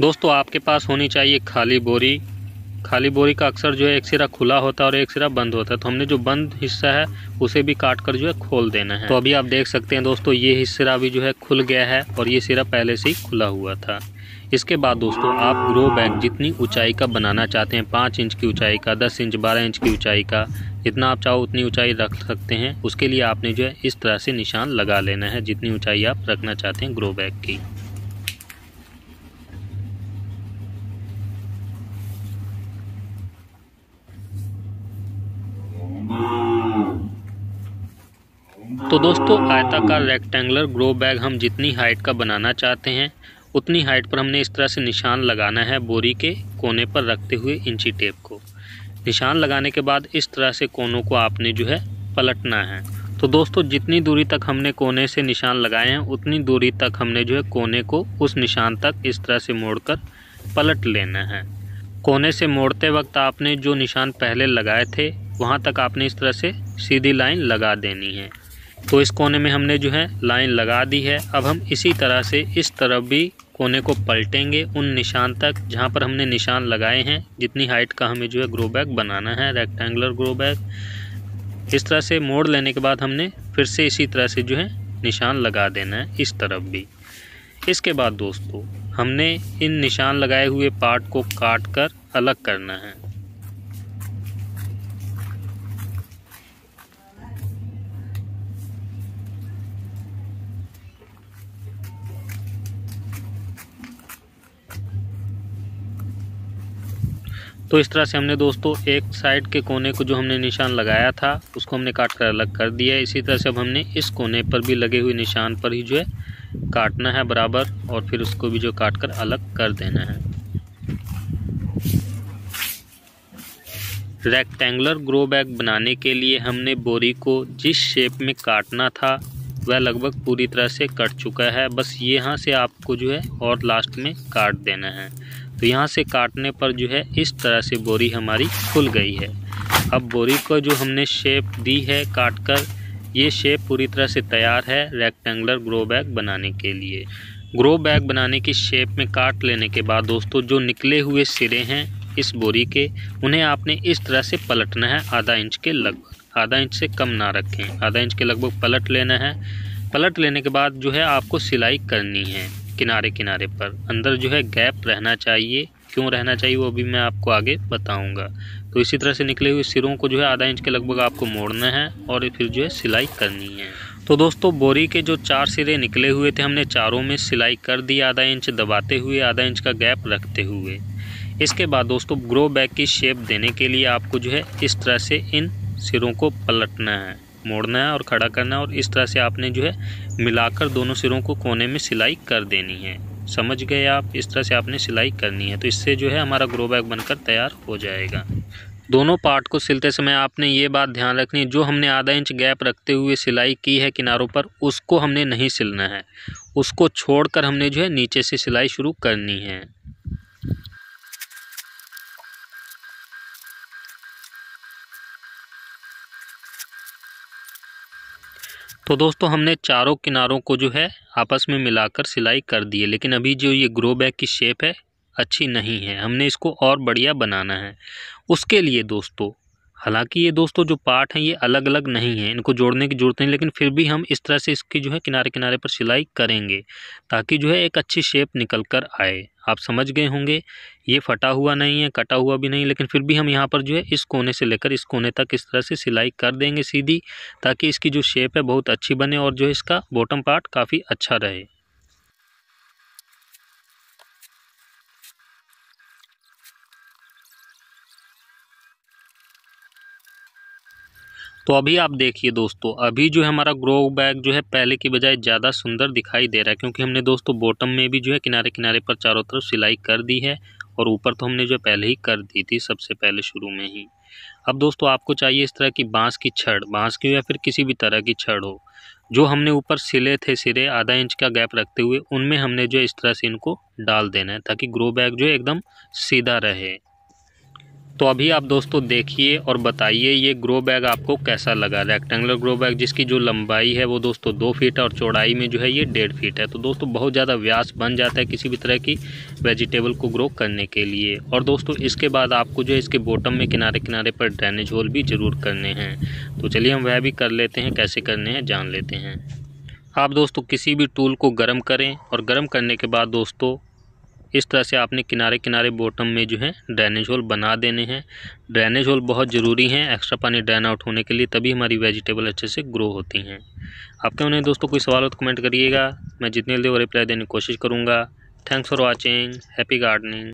दोस्तों, आपके पास होनी चाहिए खाली बोरी। खाली बोरी का अक्सर जो है एक सिरा खुला होता है और एक सिरा बंद होता है। तो हमने जो बंद हिस्सा है, उसे भी काट कर जो है खोल देना है। तो अभी आप देख सकते हैं दोस्तों, ये सिरा भी जो है खुल गया है और ये सिरा पहले से ही खुला हुआ था। इसके बाद दोस्तों, आप ग्रो बैग जितनी ऊंचाई का बनाना चाहते हैं, पाँच इंच की ऊंचाई का, दस इंच, बारह इंच की ऊंचाई का, जितना आप चाहो उतनी ऊंचाई रख सकते हैं। उसके लिए आपने जो है इस तरह से निशान लगा लेना है, जितनी ऊंचाई आप रखना चाहते हैं ग्रो बैग की। तो दोस्तों, आयताकार रेक्टेंगुलर ग्रो बैग हम जितनी हाइट का बनाना चाहते हैं, उतनी हाइट पर हमने इस तरह से निशान लगाना है बोरी के कोने पर रखते हुए इंची टेप को। निशान लगाने के बाद इस तरह से कोनों को आपने जो है पलटना है। तो दोस्तों, जितनी दूरी तक हमने कोने से निशान लगाए हैं, उतनी दूरी तक हमने जो है कोने को उस निशान तक इस तरह से मोड़कर पलट लेना है। कोने से मोड़ते वक्त आपने जो निशान पहले लगाए थे वहाँ तक आपने इस तरह से सीधी लाइन लगा देनी है। तो इस कोने में हमने जो है लाइन लगा दी है। अब हम इसी तरह से इस तरफ़ भी कोने को पलटेंगे उन निशान तक जहाँ पर हमने निशान लगाए हैं। जितनी हाइट का हमें जो है ग्रो बैग बनाना है रेक्टेंगुलर ग्रो बैग इस तरह से मोड़ लेने के बाद हमने फिर से इसी तरह से जो है निशान लगा देना है इस तरफ़ भी। इसके बाद दोस्तों, हमने इन निशान लगाए हुए पार्ट को काट कर अलग करना है। तो इस तरह से हमने दोस्तों एक साइड के कोने को जो हमने निशान लगाया था, उसको हमने काट कर अलग कर दिया है। इसी तरह से अब हमने इस कोने पर भी लगे हुए निशान पर ही जो है काटना है बराबर, और फिर उसको भी जो काट कर अलग कर देना है। रेक्टेंगुलर ग्रो बैग बनाने के लिए हमने बोरी को जिस शेप में काटना था, वह लगभग पूरी तरह से कट चुका है। बस यहाँ से आपको जो है और लास्ट में काट देना है। तो यहाँ से काटने पर जो है इस तरह से बोरी हमारी खुल गई है। अब बोरी को जो हमने शेप दी है काट कर ये शेप पूरी तरह से तैयार है रेक्टेंगुलर ग्रो बैग बनाने के लिए। ग्रो बैग बनाने की शेप में काट लेने के बाद दोस्तों, जो निकले हुए सिरे हैं इस बोरी के, उन्हें आपने इस तरह से पलटना है आधा इंच के लगभग। आधा इंच से कम ना रखें। आधा इंच के लगभग पलट लेना है। पलट लेने के बाद जो है आपको सिलाई करनी है। किनारे किनारे पर। अंदर जो है गैप रहना चाहिए। क्यों रहना चाहिए वो भी मैं आपको आगे बताऊँगा। तो इसी तरह से निकले हुए सिरों को जो है आधा इंच के लगभग आपको मोड़ना है और फिर जो है सिलाई करनी है। तो दोस्तों, बोरी के जो चार सिरे निकले हुए थे, हमने चारों में सिलाई कर दी आधा इंच दबाते हुए, आधा इंच का गैप रखते हुए। इसके बाद दोस्तों, ग्रो बैग की शेप देने के लिए आपको जो है इस तरह से इन सिरों को पलटना है। मोड़ना है और खड़ा करना है और इस तरह से आपने जो है मिलाकर दोनों सिरों को कोने में सिलाई कर देनी है। समझ गए आप? इस तरह से आपने सिलाई करनी है। तो इससे जो है हमारा ग्रो बैग बनकर तैयार हो जाएगा। दोनों पार्ट को सिलते समय आपने ये बात ध्यान रखनी है, जो हमने आधा इंच गैप रखते हुए सिलाई की है किनारों पर, उसको हमने नहीं सिलना है। उसको छोड़कर हमने जो है नीचे से सिलाई शुरू करनी है। तो दोस्तों, हमने चारों किनारों को जो है, आपस में मिलाकर सिलाई कर दी है, लेकिन अभी जो ये ग्रो बैग की शेप है, अच्छी नहीं है। हमने इसको और बढ़िया बनाना है। उसके लिए दोस्तों हालाँकि ये दोस्तों जो पार्ट हैं, ये अलग अलग नहीं है। इनको जोड़ने की ज़रूरत नहीं, लेकिन फिर भी हम इस तरह से इसकी जो है किनारे किनारे पर सिलाई करेंगे, ताकि जो है एक अच्छी शेप निकल कर आए। आप समझ गए होंगे, ये फटा हुआ नहीं है, कटा हुआ भी नहीं, लेकिन फिर भी हम यहाँ पर जो है इस कोने से लेकर इस कोने तक इस तरह से सिलाई कर देंगे सीधी, ताकि इसकी जो शेप है बहुत अच्छी बने और जो इसका बॉटम पार्ट काफ़ी अच्छा रहे। तो अभी आप देखिए दोस्तों, अभी जो है हमारा ग्रो बैग जो है पहले की बजाय ज़्यादा सुंदर दिखाई दे रहा है, क्योंकि हमने दोस्तों बॉटम में भी जो है किनारे किनारे पर चारों तरफ़ सिलाई कर दी है और ऊपर तो हमने जो पहले ही कर दी थी, सबसे पहले शुरू में ही। अब दोस्तों आपको चाहिए इस तरह की बाँस की छड़, बाँस की या फिर किसी भी तरह की छड़ हो, जो हमने ऊपर सिले थे सिरे, आधा इंच का गैप रखते हुए, उनमें हमने जो इस तरह से इनको डाल देना है, ताकि ग्रो बैग जो है एकदम सीधा रहे। तो अभी आप दोस्तों देखिए और बताइए ये ग्रो बैग आपको कैसा लगा? रेक्टेंगुलर ग्रो बैग जिसकी जो लंबाई है वो दोस्तों दो फीट है और चौड़ाई में जो है ये डेढ़ फीट है। तो दोस्तों बहुत ज़्यादा व्यास बन जाता है किसी भी तरह की वेजिटेबल को ग्रो करने के लिए। और दोस्तों इसके बाद आपको जो है इसके बॉटम में किनारे किनारे पर ड्रेनेज होल भी ज़रूर करने हैं। तो चलिए हम वह भी कर लेते हैं, कैसे करने हैं जान लेते हैं। आप दोस्तों किसी भी टूल को गर्म करें और गर्म करने के बाद दोस्तों इस तरह से आपने किनारे किनारे बॉटम में जो है ड्रेनेज होल बना देने हैं। ड्रेनेज होल बहुत ज़रूरी हैं एक्स्ट्रा पानी ड्रेन आउट होने के लिए, तभी हमारी वेजिटेबल अच्छे से ग्रो होती हैं। आपके उन्हें दोस्तों कोई सवाल हो तो कमेंट करिएगा। मैं जितने जल्दी वो रिप्लाई देने की कोशिश करूँगा। Thanks for watching happy gardening